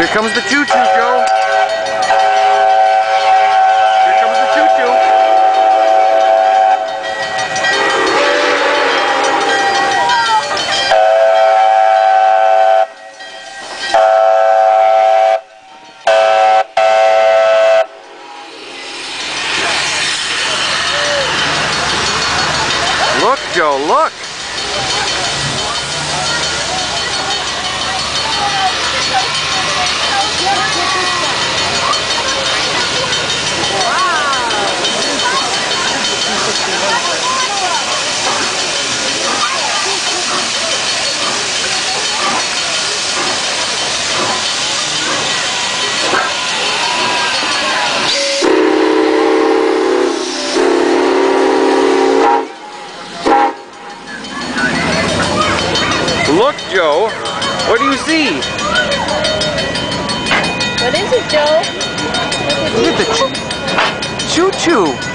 Here comes the choo-choo, Joe. Here comes the choo-choo. Look, Joe, look. Look, Joe. What do you see? What is it, Joe? Look at the choo-choo.